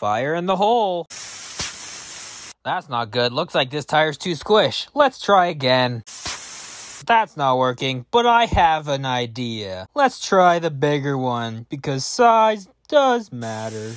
Fire in the hole. That's not good. Looks like this tire's too squish. Let's try again. That's not working, but I have an idea. Let's try the bigger one, because size does matter.